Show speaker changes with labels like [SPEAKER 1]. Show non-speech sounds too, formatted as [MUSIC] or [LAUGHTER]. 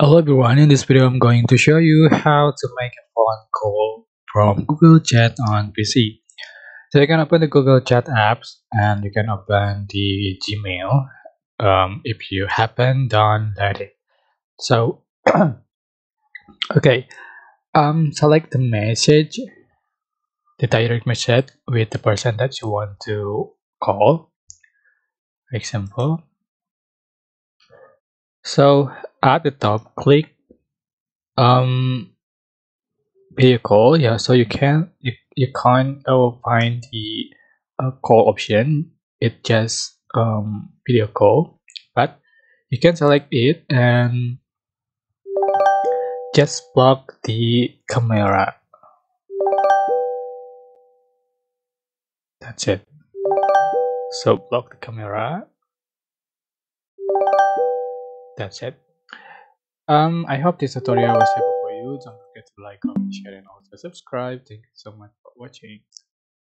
[SPEAKER 1] Hello everyone, in this video I'm going to show you how to make a phone call from Google Chat on PC. So you can open the Google Chat apps and you can open the Gmail um, if you haven't done that. So [CLEARS THROAT] okay, um, select the message, the direct message with the person that you want to call. For example. So at the top click um video call yeah so you can you, you can't go find the uh, call option. It just um video call but you can select it and just block the camera. That's it. So block the camera that's it um, I hope this tutorial was helpful for you. Don't forget to like, comment, share, and also subscribe. Thank you so much for watching.